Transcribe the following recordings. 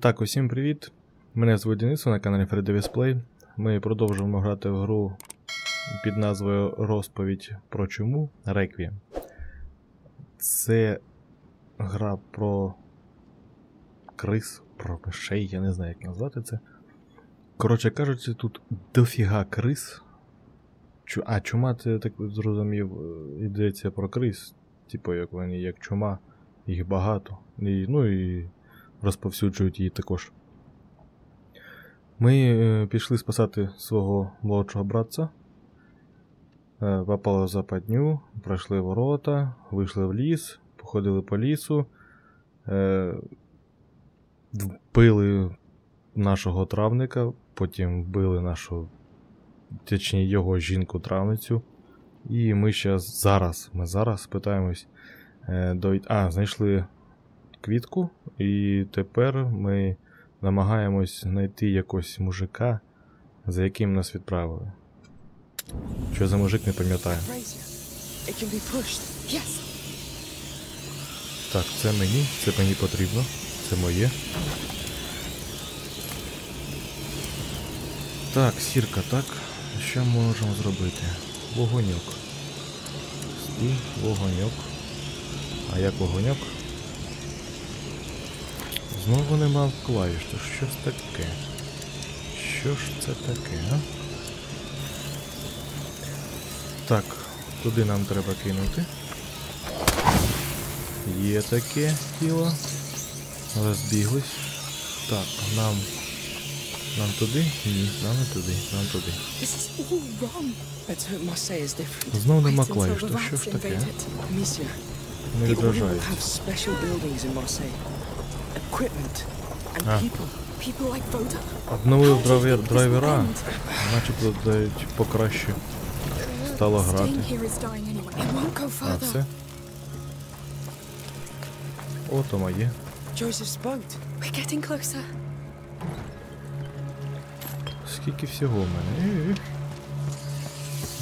Так, усім привіт. Мене звуть Денис, на каналі Display. Ми продовжуємо грати в гру під назвою Розповідь про чому Реквієм. Це гра про крис, про мишей, я не знаю, як назвати це. Коротше кажучи, тут дофіга крис. А, чума, це так зрозумів, е, йдеться про крис. Типу, як вони, як чума, їх багато. І, ну і розповсюджують її також. Ми е, пішли спасати свого молодшого братця. Е, попали в западню, пройшли ворота, вийшли в ліс, походили по лісу, е, вбили нашого травника, потім вбили нашу, точніше, його жінку-травницю. І ми ще зараз, ми зараз питаємось е, дойти. А, знайшли квітку, і тепер ми намагаємось знайти якогось мужика, за яким нас відправили. Що за мужик не пам'ятаю. Так, це мені, це мені потрібно, це моє. Так, сірка, так. Що можемо зробити? Вогоньок. Стій, вогоньок. А як вогоньок? Знову нема клавіш, то що ж таке? Що ж це таке, а? Так, туди нам треба кинути. Є таке тіло. Розбіглись. Так, нам. Нам туди? Ні, нам не туди, нам туди. Знову нема клавіш, то що ж таке? Не the Ah. Voda. Обновив драйвер, драйвера, начебто дають покраще. Стало грати. А further. це? О, то моє. Joseph's boat. We're getting closer. Скільки всього в мене?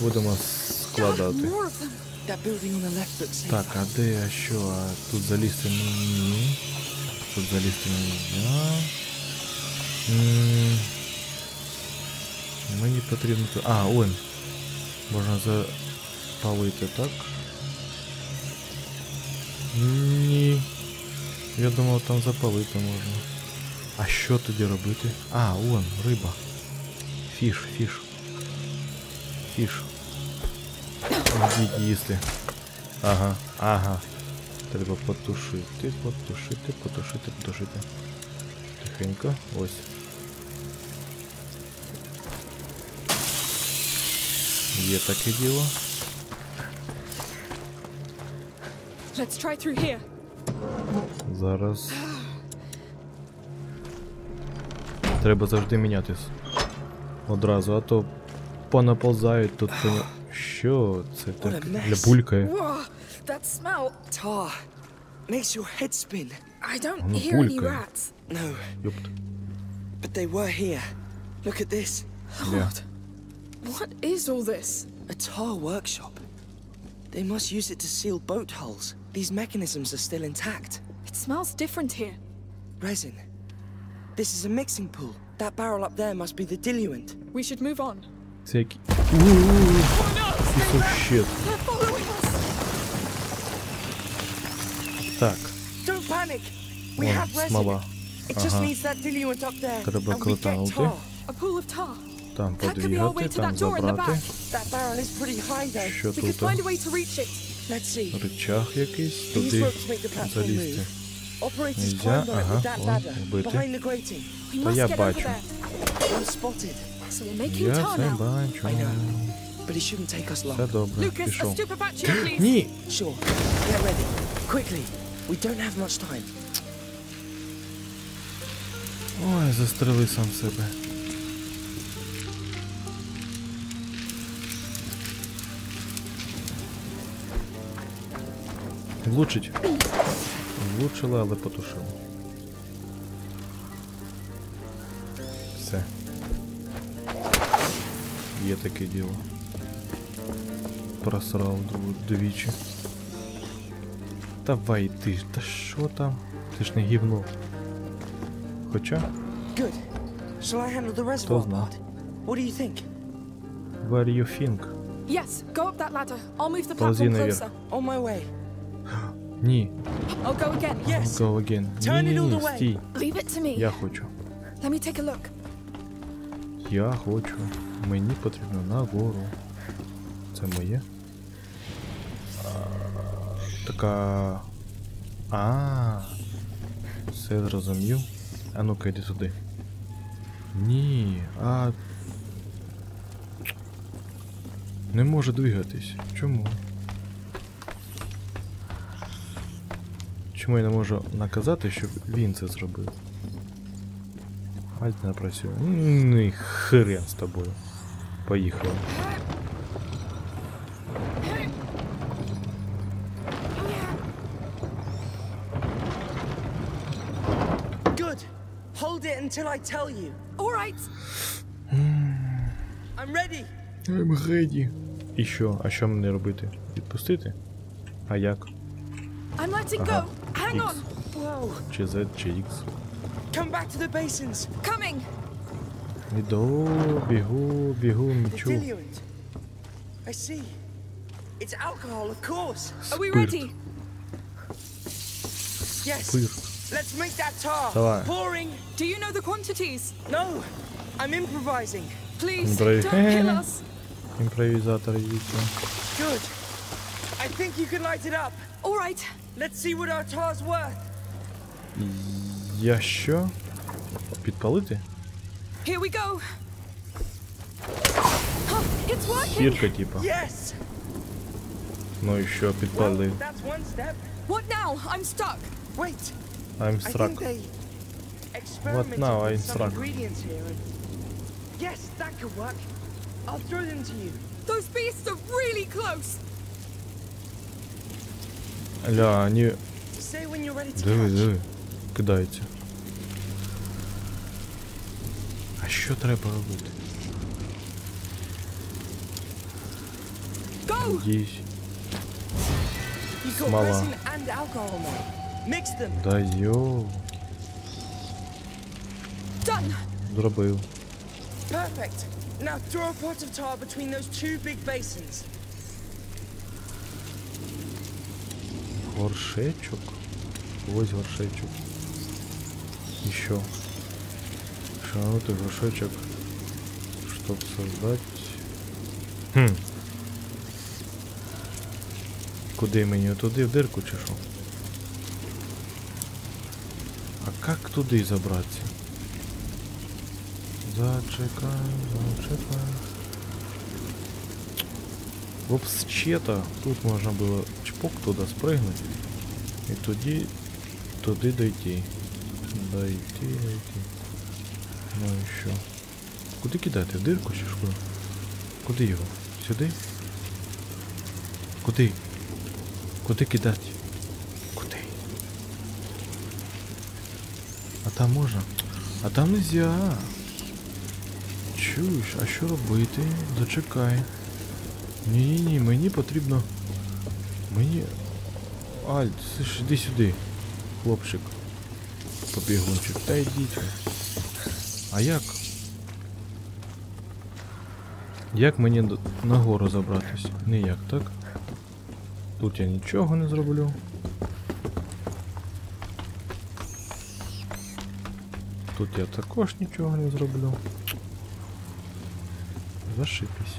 Будемо складати. Так, а де, а що? А тут залізти ні. Тут залізти не можна. М, Мені потрібно. тут- А, он. Можна запалити, так? Ні. Я думав, там запалити можна. А що тоді робити? А, он, риба. Фіш, фіш. Фіш. Ідіть їсти. Ага, ага. Треба потушити, потушити, потушити, потушити. Тихенько, ось. Є таке діло. Let's try through here. Зараз. Треба завжди мінятись. Одразу, а то понаползають тут. Що це так? Для булькає. smell. Tar. Makes your head spin. I don't hear any rats. No. But they were here. Look at this. What? What is all this? A tar workshop. They must use it to seal boat hulls. These mechanisms are still intact. It smells different here. Resin. This is a mixing pool. That barrel up there must be the diluent. We should move on. Take. Ooh. Oh no, shit. Так, Don't panic. We Вон, have resin. смола. It just Ага. needs that diluent up there. Треба and we get крутанути. tar. A pool of tar. Там That could be our way подвігати, to там that door in the забрати. back. That barrel is pretty high though. Що We could тут? find a way to reach it. Let's see. Рычаг якийсь, These туди ropes make the platform залізти. move. Operators Нельзя, climb on it ага, with that вон, ladder вбити. behind the grating. We Та must я get over бачу. there. I'm spotted, So we're making Я tar це now. бачу. I know. but it shouldn't take us Все long. добре, Lucas, a пішов. stupefaccio, please. Ні! We don't have much time. Ой, застрели сам себе. Влучить. Влучила, але потушила. Все. Є таке діло. Просрав двічі. Давай ти та що там? Ти ж не гівно. Хоча, Doesn't part? What do you think? where you think? Yes, go up that ladder. I'll move the Ползи platform наверх. closer. On my way. Ні, I'll go again. Yes. go again. Turn Ні, it ні, all ні, the way. стій. Leave it to me. Я хочу. Let me take a look. Я хочу. Мені потрібно нагору. Це моє. Така. А. Все зрозумів. А ну-ка йди туди. Ні, а. Не може двигатись. Чому? Чому я не можу наказати, щоб він це зробив? Альт не працює. Ну і хрен з тобою. Поїхали. I tell you. All right. I'm ready. I'm ready. І що? А що мені робити? Відпустити? А як? I'm letting Aha. go. Hang on. Whoa. Чи Z, чи X? Come back to the basins. Coming. Іду, бігу, бігу, мічу. I see. It's alcohol, of course. Are we ready? Yes. Спирт. Let's make that tar. Давай. Pouring. Do you know the quantities? No. I'm improvising. Please, Brave. don't kill us. Імпровізатор їдьте. Good. I think you can light it up. All right. Let's see what our tar's worth. Я що? Підпалити? Here we go. Huh, it's working. Кірка, типа. Yes. Ну і що, Well, підпалив. that's one step. What now? I'm stuck. Wait. I'm I think struck. they experimented now? with I'm some struck. ingredients here. And... Yes, that could work. I'll throw them to you. Those beasts are really close. Ля, вони... Say when you're ready to Диви, catch. диви. Кидаються. А що треба робити? Go. Дійсь. Да йо. Done. Зробив. Perfect. Now throw a pot of tar between those two big basins. Горшечок. Ось горшечок. І що? Шанути горшечок. Чтоб создать. Хм. Куди мені? Туди в дирку чи що? А як туди забратися? Зачекай, зачекай. Вообще-то тут можна було чпок туди спригнути. І тоді туди дойти. Дойти, дойти. Ну і що? Куди кидати? В дирку чи що? Куди його? Сюди? Куди? Куди кидати? Куди? А там можна? А там нельзя. Чуєш, а що робити? Зачекай. Ні, ні, мені потрібно. Мені. Альт, слиш, іди сюди. Хлопчик. Побігунчик. Та йдіть. А як? Як мені до- нагору забратись? Ніяк, так? Тут я нічого не зроблю. Тут я також нічого не зроблю. Зашипись.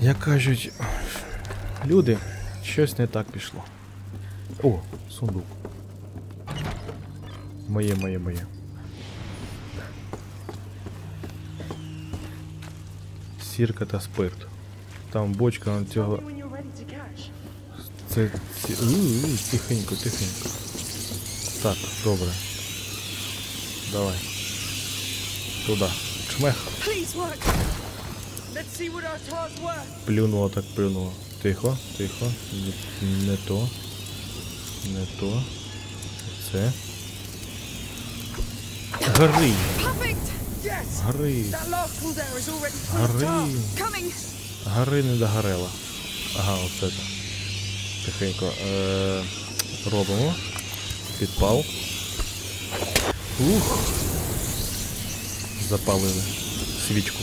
Як кажуть, люди, щось не так пішло. О, сундук. Моє, моє, моє. Сірка та спирт. Там бочка на цього. Це тихенько, тихенько. Так, добре. Давай. Туди. Чмех. Плюнуло так плюнуло. Тихо, тихо. Не то. Не то. Це. Гори! Гори! Гори! Гори не догорела. Ага, оце так. Тихенько. Е, робимо. Підпал. Ух. Запалили свічку.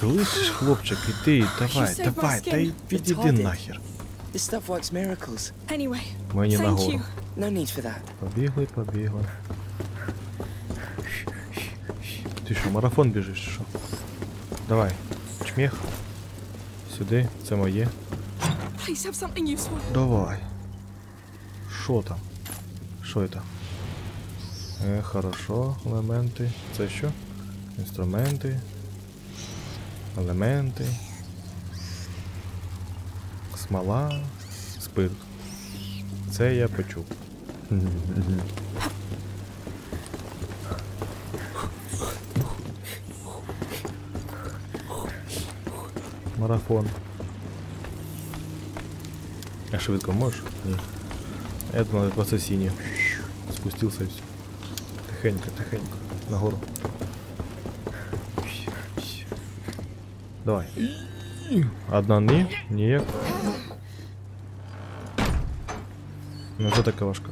Слышиш, хлопчик, іди, давай, давай, та й підійди нахер. Мені нагору. Побігли, побігли. Ти що, марафон біжиш, що? Давай, чміх. Сюди, це моє. Давай. Що там? Що це? Е, хорошо, елементи. Це що? Інструменти. Елементи. Смола. Спирт. Це я почув. Марафон. А швидко можешь? Ні. Я думал, в ассасине. Спустился и все. Тихенько, тихенько. Нагору. Давай. Одна ні, ніяк. Ну це така важка.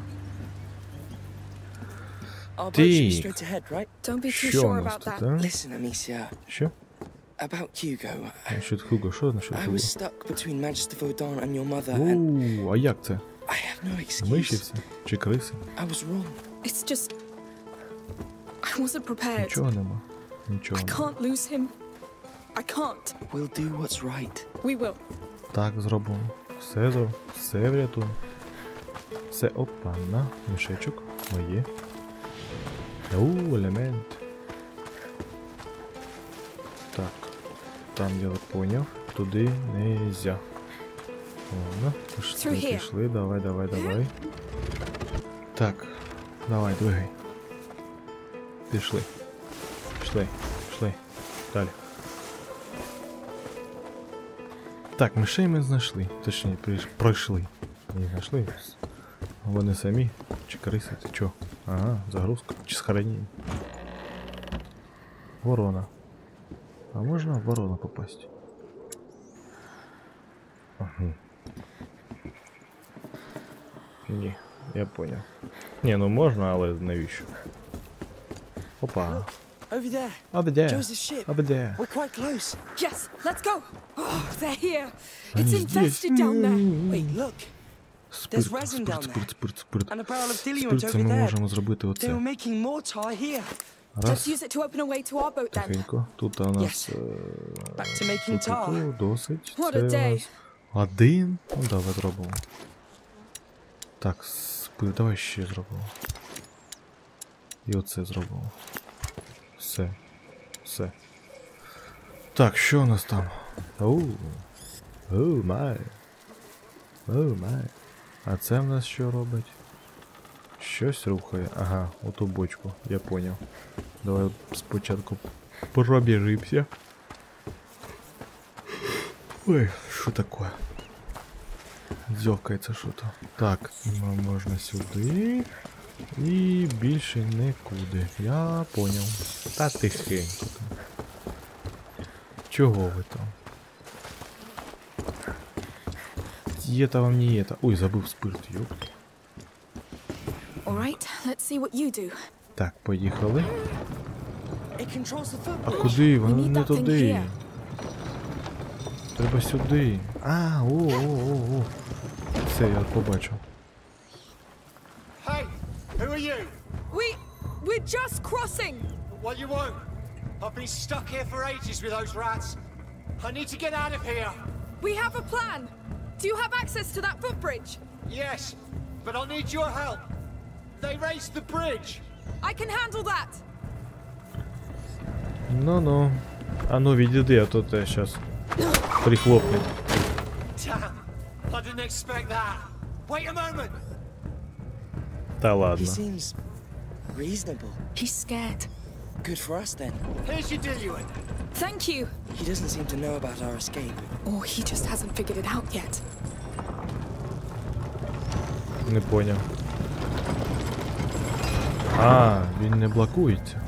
Our boat should be Deep. straight ahead, right? Don't be too Що у sure нас about тут, that. а? Listen, Amicia. Що? About Hugo. Насчет Хуго, що насчет I Хуго? was stuck between Magister Vaudin and your mother, and Оу, а як це? I have no excuse. Миші? Чи криси? I was wrong. It's just. I wasn't prepared. Нічого нема. Нічого I нема. can't lose him. I can't. We'll do what's right. We will. Так зробимо. Все зро... Все врятуємо. Все опа, на, мішечок. Моє. У, елемент. Так. Там я поняв. Туди нельзя. Ладно, пішли, Through here. пішли, давай, давай, давай. Так, давай, двигай. Пішли. Пішли, пішли. Далі. Так, мишей ми знайшли. Точніше, приш- пройшли. Не знайшли. Вони самі. Чи криси, ти чо? Ага, загрузка. Чи схоронення. Ворона. А можна в ворона попасть? Ага. Ні, я понял. Ні, ну можна, але навіщо? Опа. Over there. А де? Joseph's ship. А де? We're quite close. Yes, let's go. Oh, they're here. It's infested down there. Wait, look. Спирт, resin спирт, спирт, спирт, спирт. Спирт це ми there. можемо зробити оце. Раз, use it to open a way to our boat then. тихенько. Тут у нас Yes. е, tar. досить. Це у нас один. Ну давай зробимо. Так, давай ще зробимо. І оце зробимо. Все. Все. Так, що у нас там? Оу. Оу, май. Оу, май. А це в нас що робить? Щось рухає. Ага, оту бочку, я поняв. Давай спочатку пробіжимся. Ой, що таке? Дзьокається що то. Так, можна сюди. І більше нікуди. Я поняв. Та тихенько. Чого ви там? Є-то вам не є-то. Ой, забив спирт, йоп. Right, let's see what you do. Так, поїхали. А куди? Need не туди. here. Треба сюди. А, о, о, о, о. Все, я побачив. Hey, who are you? We. We're just crossing. What you want? I've been stuck here for ages with those rats. I need to get out of here. We have a plan. Do you have access to that footbridge? Yes, but I'll need your help. They raised the bridge. I can handle that. Ну-ну. А ну відійди, а то те щас прихлопне. Damn, I didn't expect that. Wait a moment. Та He ладно. seems reasonable. He's scared. Good for us then. Here's your diluent. Thank you. He doesn't seem to know about our escape. Or he just hasn't figured it out yet. Не поняв. А, він не блокується.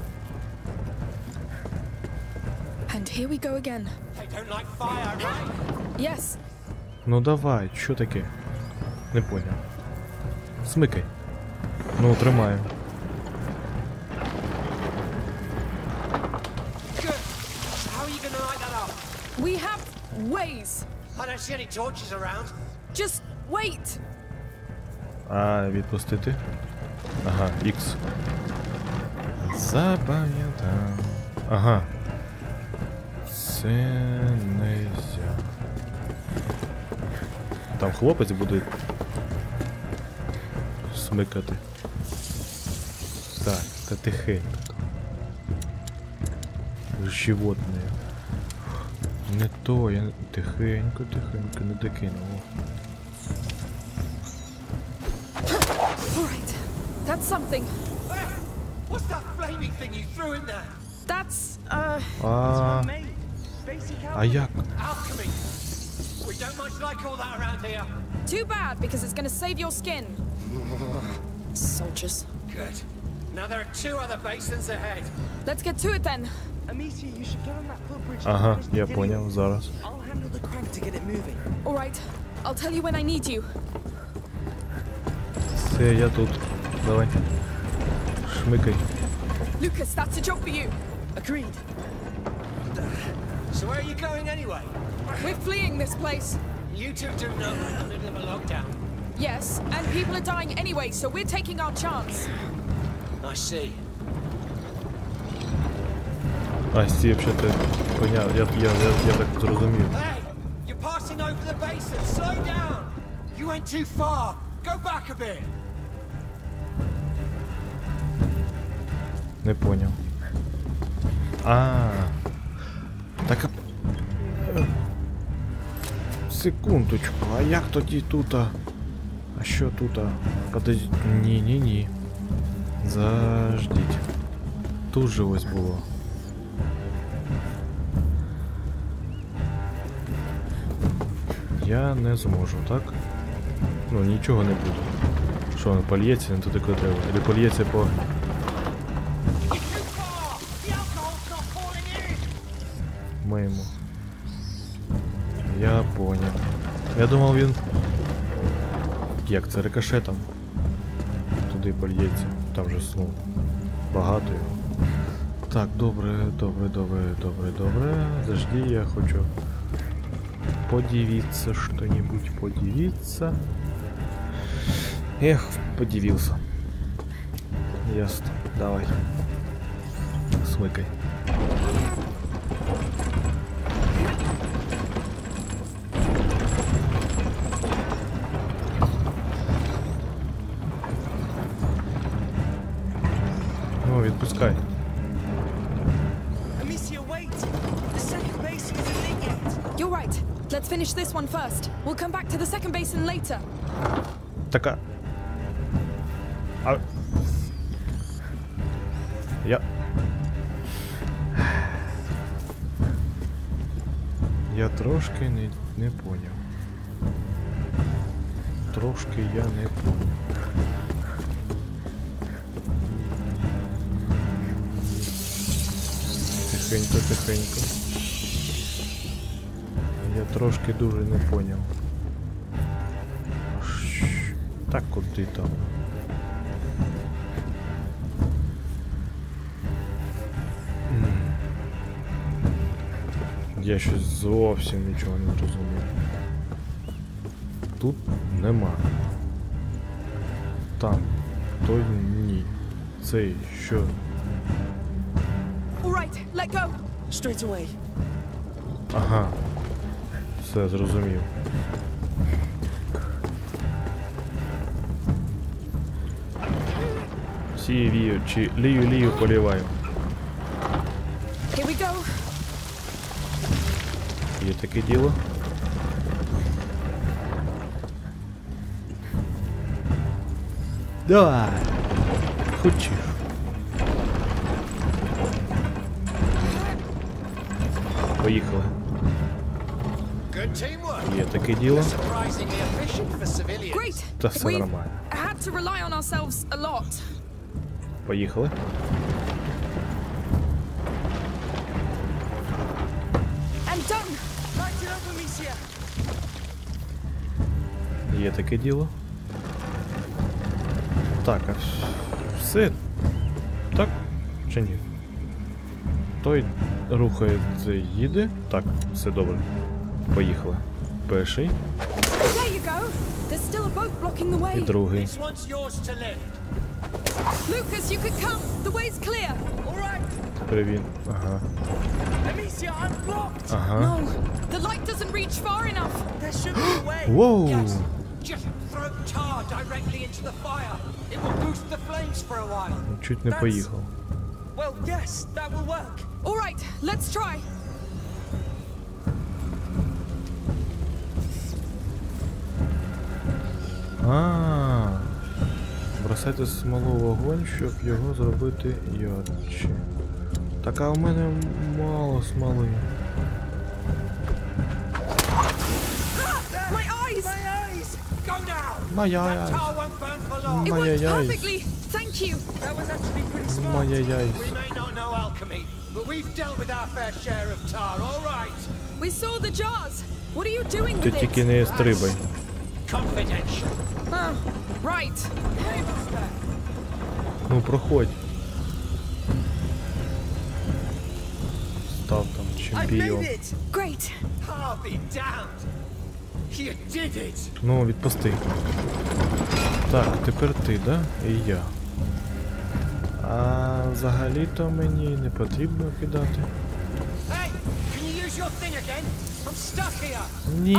here we go again. They don't like fire, right? Yes, Ну давай, що таке? Не поняв. Смикай. Ну, тримаю. Good. How are you gonna light that up? We have ways. I don't see any torches around. Just wait. А, відпустити. Ага, X. Запам'ятав. Ага. Нельзя. Там хлопець буде смикати. Так, та тихенько. Животне. Не то, я тихенько, тихенько, не докинув. All right. That's something. What's that flaming thing you threw in there? That's, uh, А, а як? Alchemy. We don't much like all that around here. too bad because it's gonna save your skin. Soldiers. Good. Now there are two other basins ahead. Let's get to it then. Amicia, you should get on that footbridge. and Ага, finish the я video. поняв зараз. I'll handle the crank to get it moving. All right. I'll tell you when I need you. Все, я тут. Давай. Шмикай. Lucas, that's a job for you. Agreed. So where are you going anyway? We're fleeing this place. You two do know we're in the middle of a lockdown. Yes, and people are dying anyway, so we're taking our chance. I see. А, стій, взагалі ти поняв, я, я, я, я так зрозумів. Hey, you're passing over the basin. Slow down. You went too far. Go back a bit. Не поняв. А. Так. Секундочку, а як тоді тут? А А що тут? а? Подождіть. Ні, ні, ні. Заждіть. Тут же ось було. Я не зможу, так? Ну, нічого не буду. Що, воно польється не туди, куди треба. Або польється по. Я думав він. Як це рикошетом? Туди польється. Там же ну, багато його. Так, добре, добре, добре, добре, добре. Зажди, я хочу подивиться что-нибудь, подивиться. Эх, подивился. Ясно. Давай. Смыкай. Right. Let's finish this one first. We'll come back to the second basin later. Така. А... Я. Я трошки не, не поняв. Трошки я не поняв. Тихенько, тихенько. Я трошки дуже не поняв. Так куди там? Я щось зовсім нічого не зрозумів. Тут нема. Там. То ні. Цей що? Ага. Все зрозумів. Сію вію, чи лію лію поліваю. Here we go. Є таке діло. Давай. Хочеш. Поїхали. Good teamwork. Є таке діло. Surprisingly efficient for civilians. Great. Та все We've нормально. had to rely on ourselves a lot. Поїхали. And done. Light it up, Amicia! Є таке діло. Так, а вс- все. Так? Чи ні? Той рухається, їде. Так, все добре. Поїхали. Перший і другий. Привіт. Ага. Ага. The light doesn't reach far enough. There should be a way. Воу! Yes. Just throw tar directly into the fire. It will boost the flames for a while. Чуть не поїхав. Well, yes, that will work. Let's try. А. Бросайте смолу в вогонь, щоб його зробити ярче. Так а у мене мало смоли. My eyes! My eyes! Go now. Моя яй. pretty smart. Моя яй. We've dealt with our fair share of tar, all right? We saw the jars. What are you doing Ти with тільки it? не стрибай. Confidential. Ah, right. Ну проходь. Став там I made чемпіон. it! Great. I'll be damned. You did it. Ну, відпусти. Так, тепер ти, да? І я. А взагалі-то мені не потрібно кидати. Ні,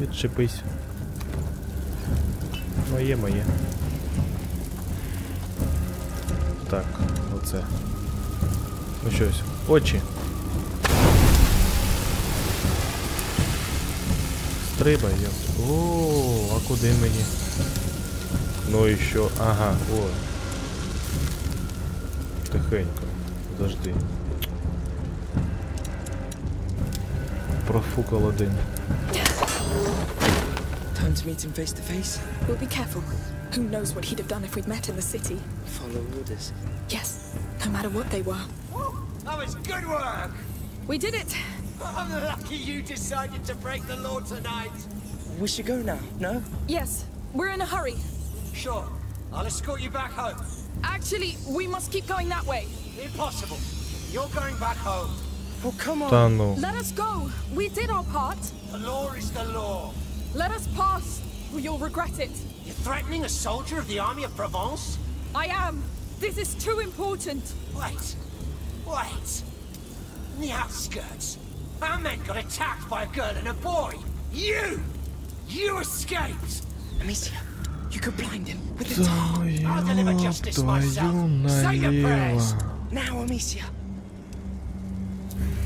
відчепись. Моє, моє. Так, оце. Ну щось. Очі. Стрибай, йо. О, а куди мені? Ну і що? Ага, о. Тихенько. Завжди. Профукав один. Time to meet him face to face. We'll be careful. Who knows what he'd have done if we'd met in the city? Follow orders. Yes, no matter what they were. That was good work. We did it. I'm lucky you decided to break the law tonight. We should go now, no? Yes, we're in a hurry. Sure, I'll escort you back home. Actually, we must keep going that way. Impossible. You're going back home. Oh, come on. Let us go. We did our part. The law is the law. Let us pass, or you'll regret it. You're threatening a soldier of the army of Provence? I am. This is too important. Wait. Wait. In the outskirts, our men got attacked by a girl and a boy. You! You escaped! Amicia, Твою налево.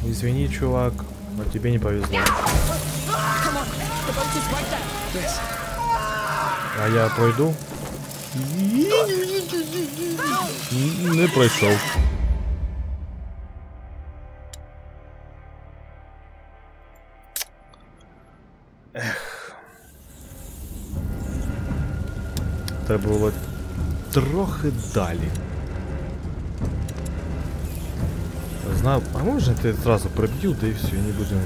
Извини, чувак, но тебе не повезло. А я пройду? Не прошел. Треба було трохи далі. Знав, а може ти зразу приб'ю, да і все, не будемо.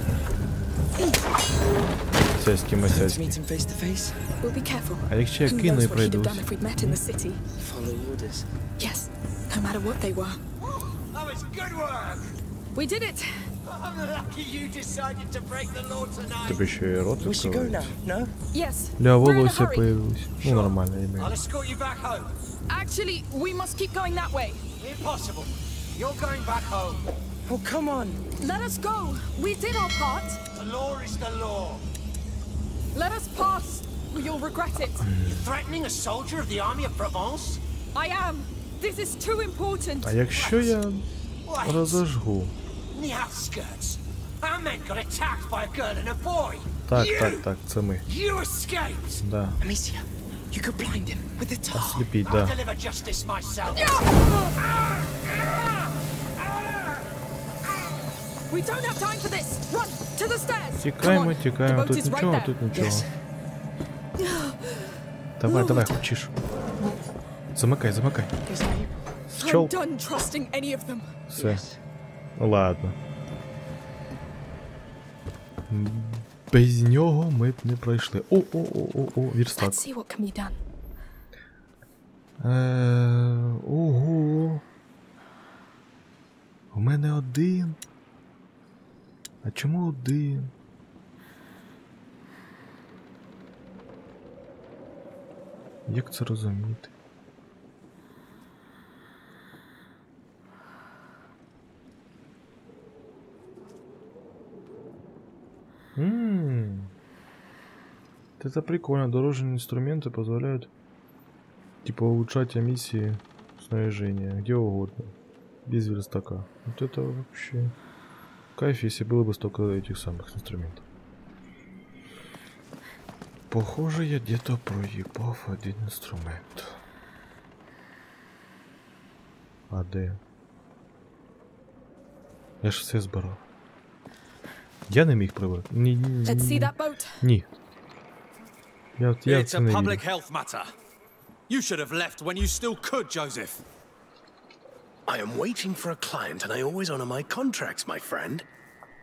Сяськи Time to масяськи. meet him face to face. We'll be careful. А якщо я Who кину knows і what he'd have пройдусь? done if we'd met in the city? Follow orders. Yes, no matter what they were. That was good work. We did it. I'm lucky you decided to break the law tonight. Тобі ще і рот We should go now, відкривається. no? Yes. Ля we're in a волосся hurry. появилось. Ну нормально, я I'll имею. escort you back home. Actually, we must keep going that way. Impossible. You're going back home. Oh, come on. Let us go. We did our part. The law is the law. Let us pass, or you'll regret it. You're threatening a soldier of the army of Provence? I am. This is too important. А якщо я Wait. розожгу? In the outskirts, our men got attacked by a girl and a boy. Так, you, так, так, це ми. You escaped. Да. Amicia, you could blind him with the tar. Сліпіть, I'll да. deliver justice myself. We don't have time for this. Run to the stairs. Come Тікаємо, on. тікаємо. The boat Тут is right нічого, there. тут нічого. Yes. Давай, давай, хочеш. Замикай, замикай. Is that you? Чол. I'm done trusting any of them. Все. Ладно. Без нього ми б не пройшли. О, о, о, о, о, вірстак. Е, ого. У мене один. А чому один? Як це розуміти? Ммм. Это прикольно. Дорожные инструменты позволяют типа улучшать эмиссии снаряжения где угодно. Без верстака. Вот это вообще кайф, если было бы столько этих самых инструментов. Похоже, я где-то проебав один инструмент. А де? Я ж все збирав. Я не міг прибрати. Ні, ні, ні, Let's see ні. that boat. Ні. Я, я It's це a не public вірю. health matter. You should have left when you still could, Joseph. I am waiting for a client, and I always honor my contracts, my friend.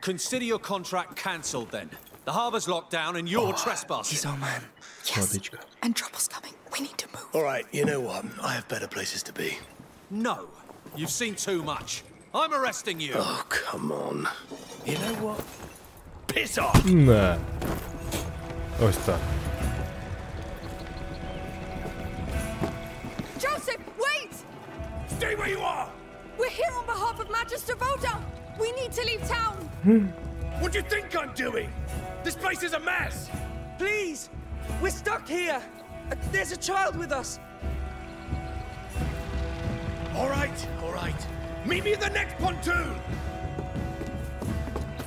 Consider your contract cancelled then. The harbour's locked down and you're trespassing. He's our man. Yes. Водичка. And trouble's coming. We need to move. All right, you know what? I have better places to be. No, you've seen too much. I'm arresting you. Oh, come on. You know what? Piss off! На. Ось так. Joseph, wait! Stay where you are! We're here on behalf of Magister Voda. We need to leave town. What do you think I'm doing? This place is a mess! Please! We're stuck here! Uh, There's a child with us! All right, all right. Meet me at the next pontoon!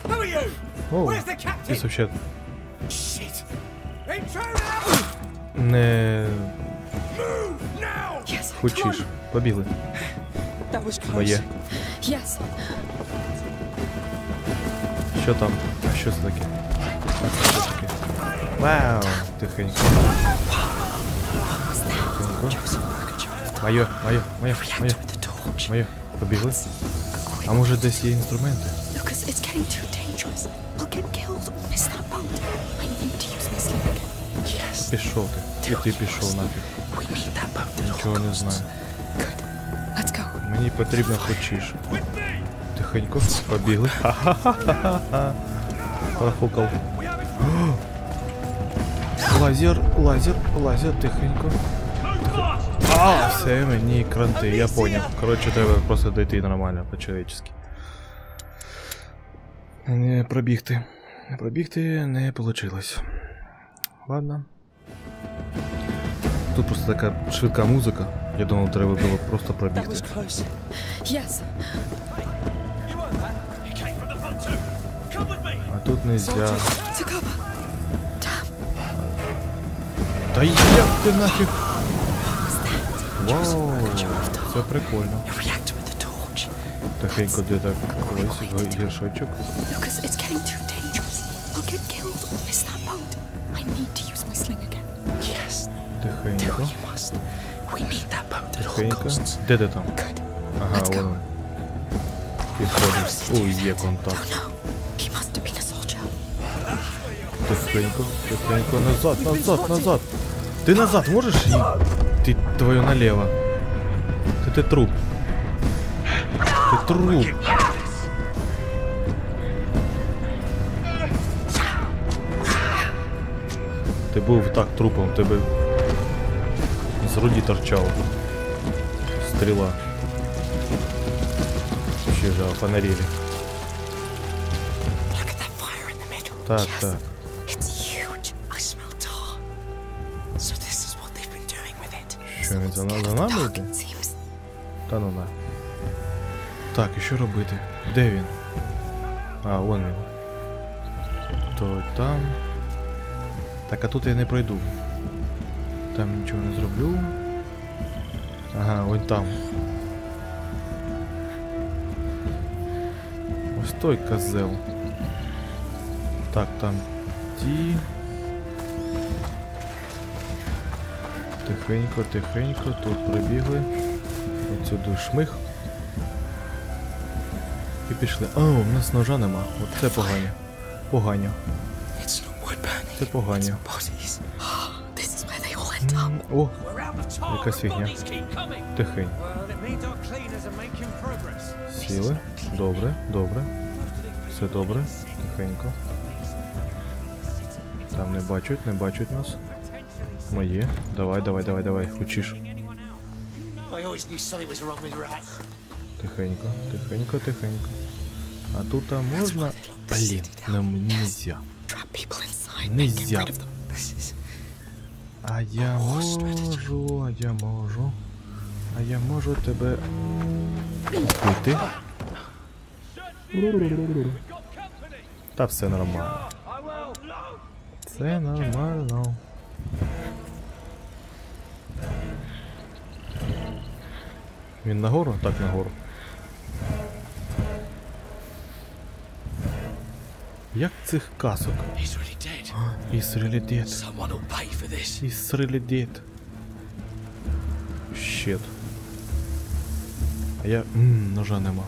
Who are you? О, Where's the? Ти вообще Shit! Не хочеш. Побігли. Моє. Yes. Що там? А що це таке? Вау! Тихенько. Тихенько. Моє, моє, моє, моє. Моє. Побігли. А може десь є інструменти? Lucas, it's getting too dangerous. Пішов ти. І ти пішов нафіг. We need that boat. Нічого не знаю. Good. Let's go. Мені потрібно хочеш. Тихенько. Побігли. Ха-ха-ха-ха-ха. Профукав. Лазер, лазер, лазер, тихенько. А, все, мені кранти, я поняв. Коротше, треба просто дойти нормально, по-человечески. Не пробігти. Пробігти не вийшло. Ладно. Тут просто така швидка музика. Я думав, треба було просто пробігти. Yes. А тут cover. Damn. Та як ти нафіг? Вау, це прикольно. Тихенько, де так ось гіршочок. Lucas, it's getting too dangerous. All тихенько. Де ти там? Ага, вон. він. Підходиш. Ой, є контакт. Тихенько, тихенько, назад, назад, назад. Ти назад можеш? Ти твою налево. Ти, ти труп. Ти труп. Ти був так трупом, тебе at that fire in the middle. Так, yes. так. It's huge. I smell tar. So this is what they've been doing with it. Що він за, It's на- getting за нами dark, йде? it seems. Та ну на. Так, і що робити? Де він? А, вон він. То там. Так, а тут я не пройду. Там нічого не зроблю. Ага, ось там. Ось той козел. Так, там ті. Тихенько, тихенько, тут прибігли. Отсюди шмих. І пішли. А, у нас ножа нема. От це wood burning. Це поганю. Cleaners are making progress. Сіли. Добре, добре. Все добре. Тихенько. Там не бачать, не бачать нас. Моє. Давай, давай, давай, давай. Хочеш. Тихенько, тихенько, тихенько. А тут можна. Блін, нам нельзя. Нельзя. А я можу, а я можу. А я можу тебе вбити. Та все нормально. Це нормально. Він нагору? Так, нагору. Як цих касок? He's really dead. He's really dead. Someone will pay for this. He's really dead. Shit. А я. Ммм, ножа нема.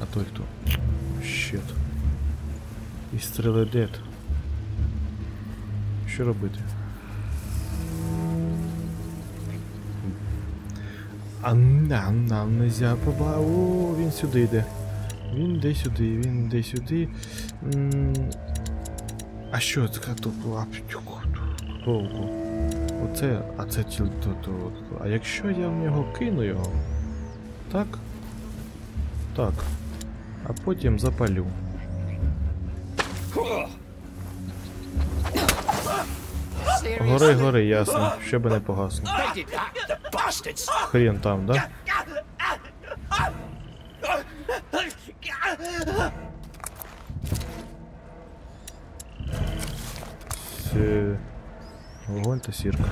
А той хто? Shit. He's really dead. Що робити? А нам, нам нельзя поба. О, він сюди йде. Він йде сюди, він йде сюди. М, А що це тут? А, тьху, Толку. Оце, а це ті- то, то, А якщо я в нього кину його? Так? Так. А потім запалю. Гори, гори, ясно. Ще би не погасло. Хрен там, да? Все. Вогонь та сірка.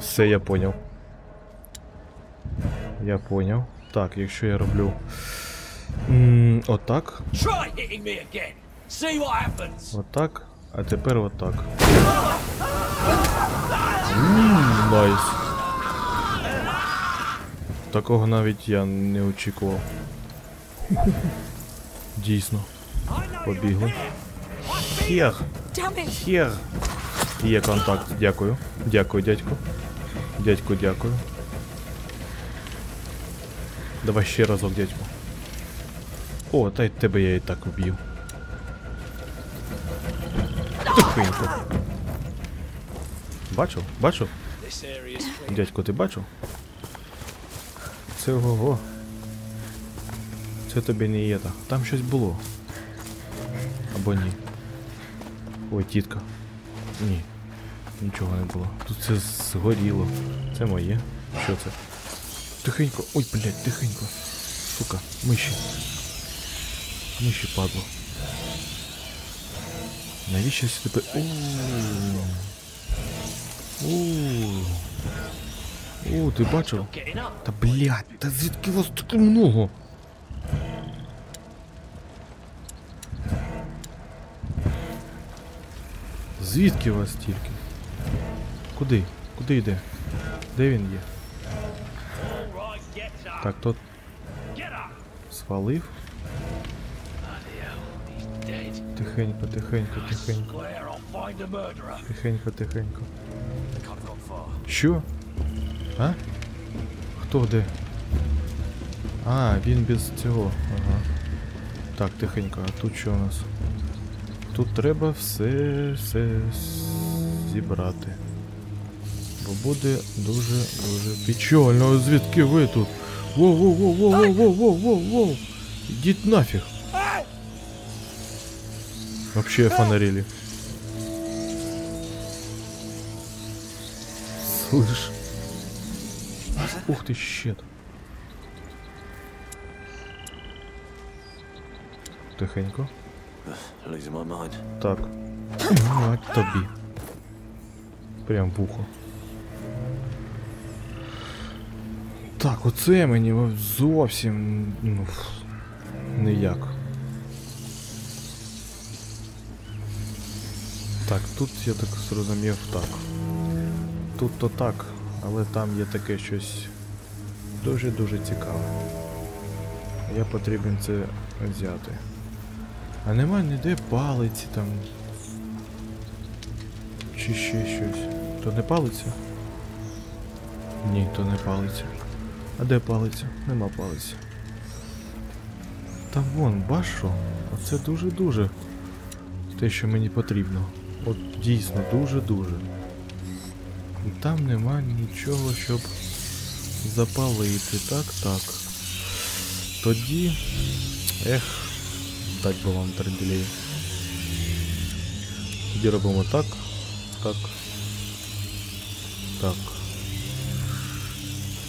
Все, я поняв. Я поняв. Так, якщо я роблю. м, Отак, отак, а тепер отак. Ммм, Nice. Такого навіть я не очікував. Дійсно. Побігли. Хех! Хер. Є контакт, дякую. Дякую, дядько. Дядько, дякую. Давай ще разок, дядько. О, та й тебе я і так вб'ю. Тихенько. Бачив? Бачив? Дядько, ти бачив? Це ого. Це тобі не є так. Там щось було. Або ні. Ой, тітка. Ні. Нічого не було. Тут це згоріло. Це моє. Що це? Тихенько. Ой, блядь, тихенько. Сука, миші. Миші падло. Навіщо сюди... Ууу. Ууу. О, ти бачив? Та блядь, та звідки вас так много? Звідки вас стільки? Куди? Куди йде? Де він є? Так, тот свалив. Тихенько, тихенько, тихенько, тихенько, тихенько. Що? А? Хто де? А, він без цього. Ага. Так, тихенько, а тут що у нас? Тут треба все все зібрати. Бо буде дуже-дуже печально. А звідки ви тут? Воу-воу-воу-воу-воу-воу-воу-воу! Ідіть нафіг! Вообще фонарили. Слышь. Ух ты, щет. Тихенько. Так. Мать тобі. Прям в ухо. Так, оце мені зовсім ну, ніяк. Так, тут я так зрозумів так. Тут то так, але там є таке щось дуже-дуже цікаве. Я потрібен це взяти. А нема ніде палиці там. чи ще щось. То не палиться? Ні, то не палиться. А де палиться? Нема палиці. Та вон, баш? Оце дуже-дуже те, що мені потрібно. От дійсно дуже-дуже. І там нема нічого, щоб запалити. Так, так. Тоді. Ех, дать би вам тренделей. Тоді робимо так, так, так.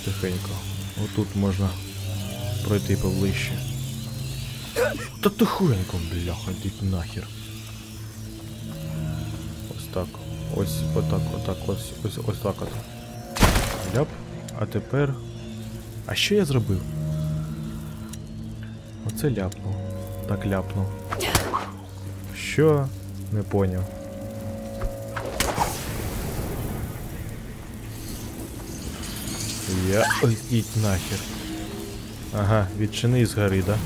Тихенько. Отут можна пройти поближче. Та тихенько, бляха, йдіть нахер. Ось так. Ось отак, отак, ось, ось, ось так от. Ляп. А тепер. А що я зробив? Оце ляпнув. Так ляпнув. Що? Не поняв. Я. Ой, ідь нахер. Ага, відчини згори, да?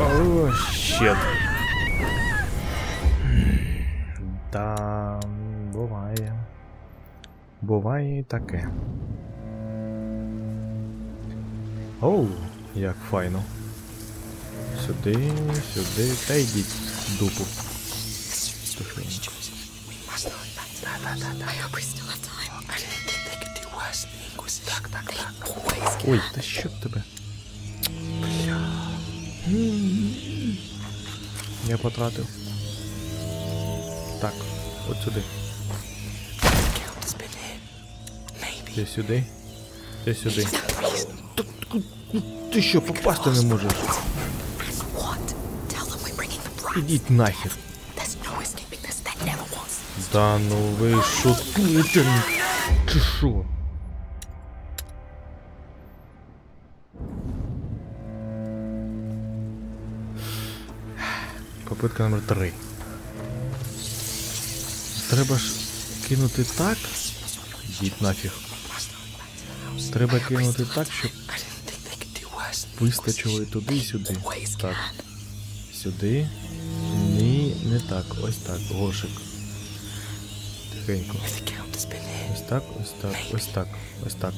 О, щет. Та буває. Буває і таке. Оу, як файно. сюди, сюди, та йдіть в дупу. Так, так, так. Ой, та що тебе? Я потратив. Так, от сюди. Ти сюди? Ти сюди. Ти що, попасти не можеш? The нахер. Да ну ви шутуєте? Чи що? Попитка номер три. Треба ж кинути так. Йдіть нафіг. Треба кинути так, щоб вистачило і туди, і сюди. Так. Сюди. Не так. Ось так. Горшик. Тихенько. Ось так, ось так, ось так, ось так.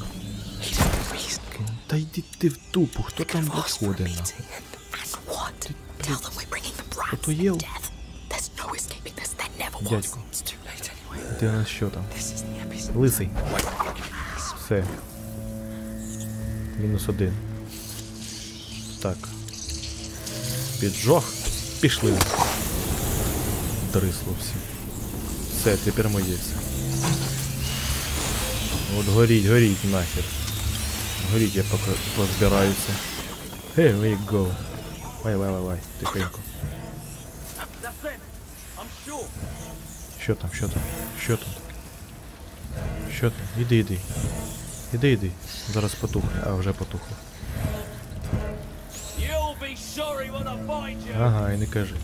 Та йди ти в тупу, хто там виходить Ото was. Дядько, ти у нас що там? Лисий. Все. Мінус один. Так. Піджог. Пішли. Дрисло всі. Все, тепер моє все. От горіть, горіть нахер. Горіть, я поки позбираюся. Where you go? Вай, вай, вай, вай, тихенько. Що там, що там? Що там? Що там? Іди, іди. Іди, іди. Зараз потухне, а вже потухло. Ага, і не кажи.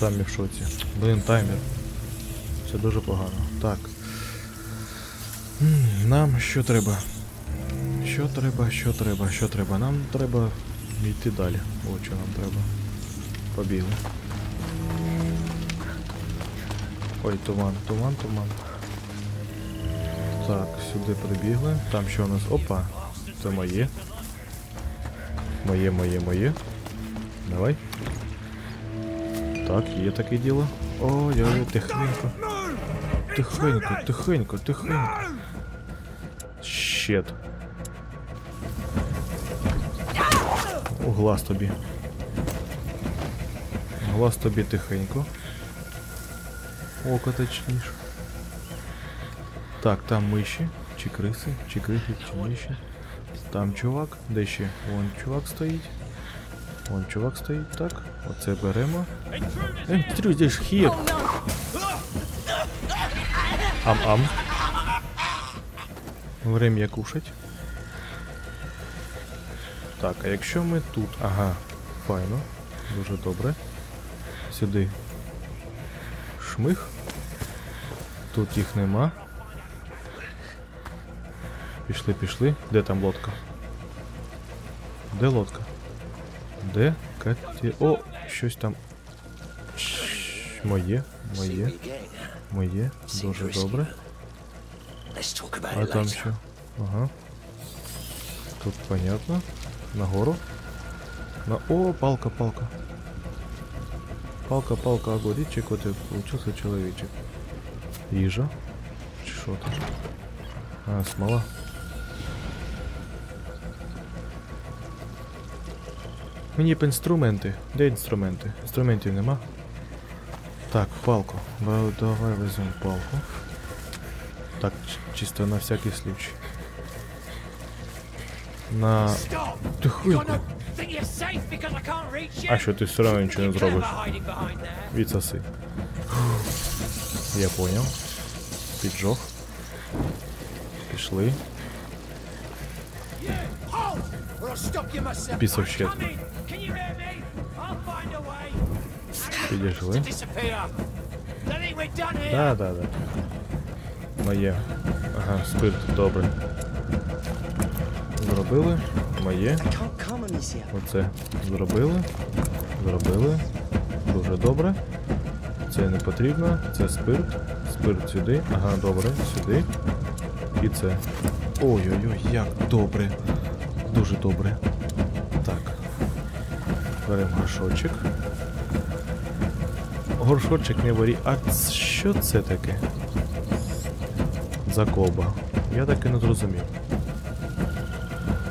Самі в шоці. Блин, таймер. Це дуже погано. Так. Нам що треба? Що треба, що треба, що треба? Нам треба йти далі. От що нам треба. Побігли. Ой, туман, туман, туман. Так, сюди прибігли. Там що у нас? Опа. Це моє. Моє, моє, моє. Давай. Так, є таке діло. Ой-ой, тихенько. Тихенько, тихенько, тихенько. Щет. О, глаз тобі. Глаз тобі тихенько. Око точніше. Так, там миші, чи криси, чи крихи, чи миші. Там чувак, де ще? Вон чувак стоїть. Вон чувак стоїть, так. Оце беремо. Інтрудиш хір. Ам-ам. Время кушать. Так, а якщо ми тут. Ага, файно. Дуже добре. Сюди. Шмих. Тут їх нема. Пішли, пішли. Де там лодка? Де лодка? Де Каті... О, щось там. Щ- Моє, See Моє. what you get. Моє. Дуже добре. Let's talk about А it там later. що? Ага. Тут понятно. Нагору. На... О, палка, палка. Палка, палка, огуречек, вот и получился человечек. Їжа. Чи що там? А, смола. Мені б інструменти. Де інструменти? Інструментів нема. Так, палку. Давай візьмемо палку. Так, чисто на всякий случай. На. Reach you? А що ти все одно нічого не зробиш? Відсоси. Я поняв. Піджог. Пішли. Don't think we're done here. Да, да, да. Моє. Ага, спирт, добре. Зробили. Моє. Оце зробили. Зробили. Дуже добре. Це не потрібно. Це спирт. Спирт сюди. Ага, добре, сюди. І це. Ой-ой-ой, як добре. Дуже добре. Так. Беремо горшочок. Горшочок не варі. А що це таке? Закоба. Я так і не зрозумів.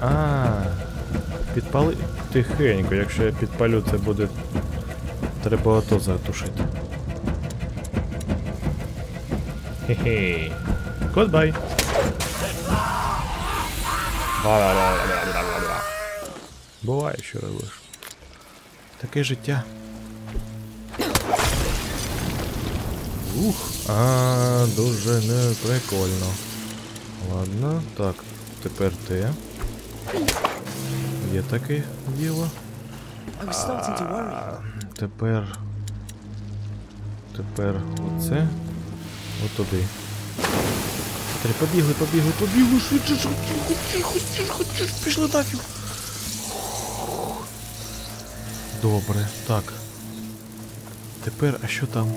А, підпали тихенько, якщо я підпалю, це буде. Треба ото затушити. Хе-хе. Goodbye. Буває, що робиш. Таке життя. Ух, а, дуже не прикольно. Ладно, так, тепер те. Є таке діло. Тепер. Тепер оце. От туди. Три, побігли, побігли, побігли, швидше, швидше, тихо, тихо, тихо, пішли нафіг. Добре, так. Тепер, а що там?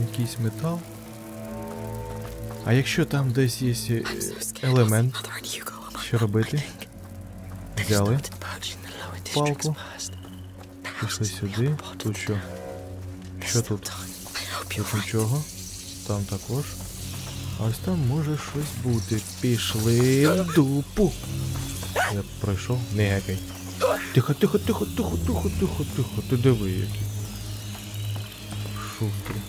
Якийсь метал? А якщо там десь є елемент, що робити? Взяли, палку, пішли сюди. Тут що? Що тут? Тут нічого. Там також. А ось там може щось бути. Пішли в дупу. Я пройшов. Не гекай. Тихо, тихо, тихо, тихо, тихо, тихо, тихо. Ти диви які. Шутки.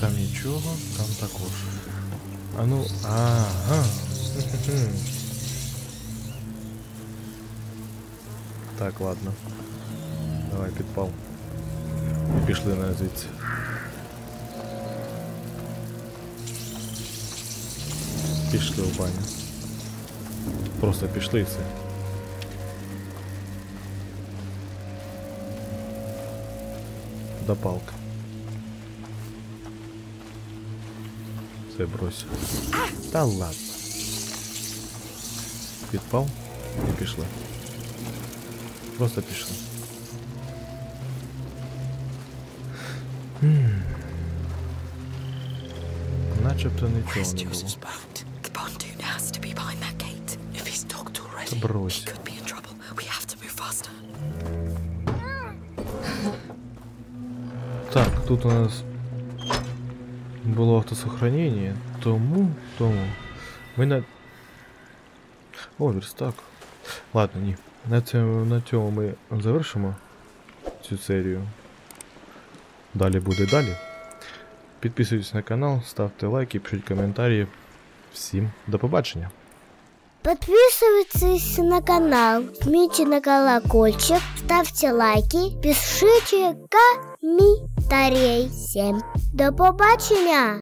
Там нічого, там також. А ну. Ага. Так, ладно. Давай підпал. І пішли на звідси. Пішли в баню. Просто пішли і все. До палка. Це брось. Та ладно. Підпав і пішли. Просто пішли. Начебто нічого Where's не було. faster. Так, тут у нас було автосохранення, тому, тому. Ми на. О, верстак. Ладно, ні. На цьому, на цьому ми завершимо цю серію. Далі буде далі. Підписуйтесь на канал, ставте лайки, пишіть коментарі. Всім до побачення! Подписывайтесь на канал, жмите на колокольчик, ставьте лайки, пишите комментарии. Всем до побачення!